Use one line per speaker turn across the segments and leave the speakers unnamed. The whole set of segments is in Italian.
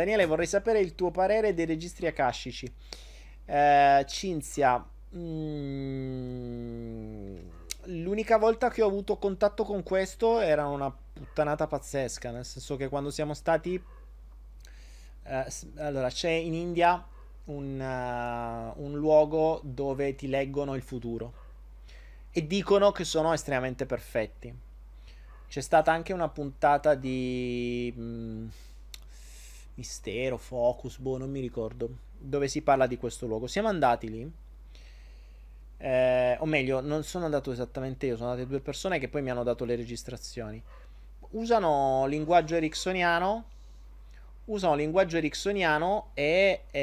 Daniele, vorrei sapere il tuo parere dei registri akashici. Eh, Cinzia, mm, l'unica volta che ho avuto contatto con questo era una puttanata pazzesca, nel senso che quando siamo stati... Eh, allora, c'è in India un, uh, un luogo dove ti leggono il futuro e dicono che sono estremamente perfetti. C'è stata anche una puntata di mh, mm, Mistero, Focus, boh, non mi ricordo, dove si parla di questo luogo. Siamo andati lì. Eh, o meglio, non sono andato esattamente io, sono andate due persone che poi mi hanno dato le registrazioni. Usano linguaggio ericksoniano usano linguaggio ericksoniano e, e,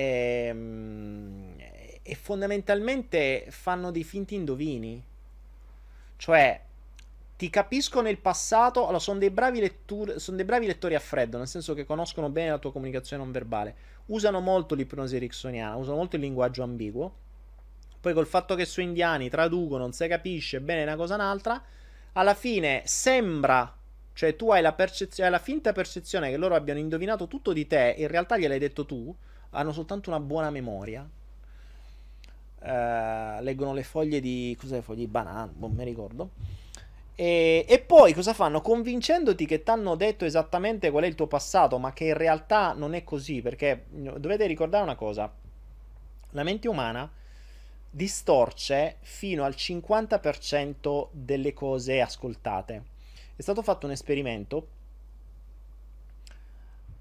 ehm, e, fondamentalmente fanno dei finti indovini. Cioè, ti capiscono il passato. Allora, sono dei, lettur- sono dei bravi lettori a freddo, nel senso che conoscono bene la tua comunicazione non verbale. Usano molto l'ipnosi ericksoniana, usano molto il linguaggio ambiguo. Poi col fatto che sono indiani, traducono, non si capisce bene una cosa un'altra, alla fine sembra cioè tu hai la, percezione, hai la finta percezione che loro abbiano indovinato tutto di te, in realtà gliel'hai detto tu, hanno soltanto una buona memoria. Uh, leggono le foglie di... cos'è? Foglie di banana, non mi ricordo. E, e, poi cosa fanno? Convincendoti che ti hanno detto esattamente qual è il tuo passato, ma che in realtà non è così, perché dovete ricordare una cosa. La mente umana distorce fino al 50% delle cose ascoltate è stato fatto un esperimento.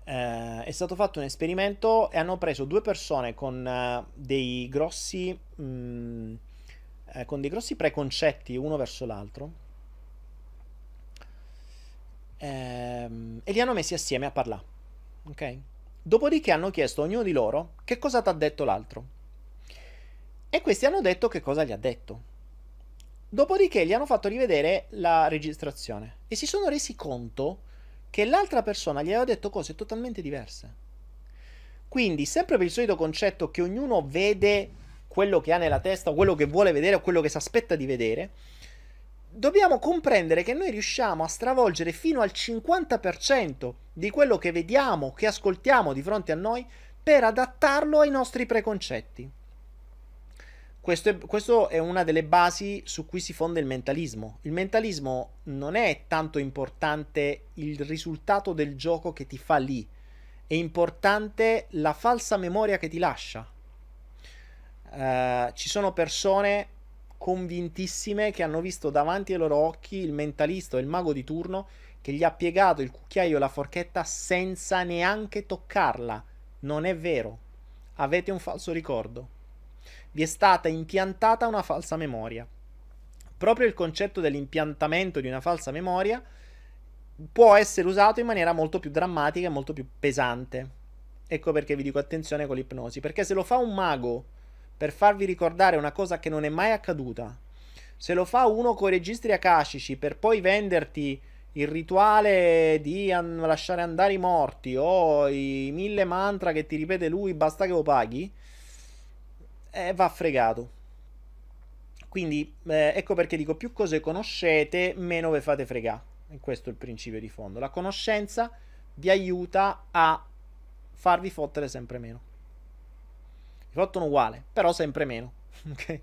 Eh, è stato fatto un esperimento e hanno preso due persone con uh, dei grossi. Mh, mm, eh, con dei grossi preconcetti uno verso l'altro. Ehm, e li hanno messi assieme a parlare. Ok? Dopodiché hanno chiesto a ognuno di loro che cosa ti ha detto l'altro. E questi hanno detto che cosa gli ha detto. Dopodiché gli hanno fatto rivedere la registrazione e si sono resi conto che l'altra persona gli aveva detto cose totalmente diverse. Quindi, sempre per il solito concetto che ognuno vede quello che ha nella testa, o quello che vuole vedere, o quello che si aspetta di vedere, dobbiamo comprendere che noi riusciamo a stravolgere fino al 50% di quello che vediamo, che ascoltiamo di fronte a noi, per adattarlo ai nostri preconcetti. Questo è, una delle basi su cui si fonda il mentalismo. Il mentalismo non è tanto importante il risultato del gioco che ti fa lì, è importante la falsa memoria che ti lascia. Uh, ci sono persone convintissime che hanno visto davanti ai loro occhi il mentalista o il mago di turno che gli ha piegato il cucchiaio e la forchetta senza neanche toccarla. Non è vero. Avete un falso ricordo vi è stata impiantata una falsa memoria. Proprio il concetto dell'impiantamento di una falsa memoria può essere usato in maniera molto più drammatica e molto più pesante. Ecco perché vi dico attenzione con l'ipnosi, perché se lo fa un mago per farvi ricordare una cosa che non è mai accaduta, se lo fa uno con i registri akashici per poi venderti il rituale di an- lasciare andare i morti o i mille mantra che ti ripete lui, basta che lo paghi, eh, va fregato. Quindi eh, ecco perché dico più cose conoscete, meno ve fate fregare. E questo è il principio di fondo. La conoscenza vi aiuta a farvi fottere sempre meno. Fottono uguale, però sempre meno. ok?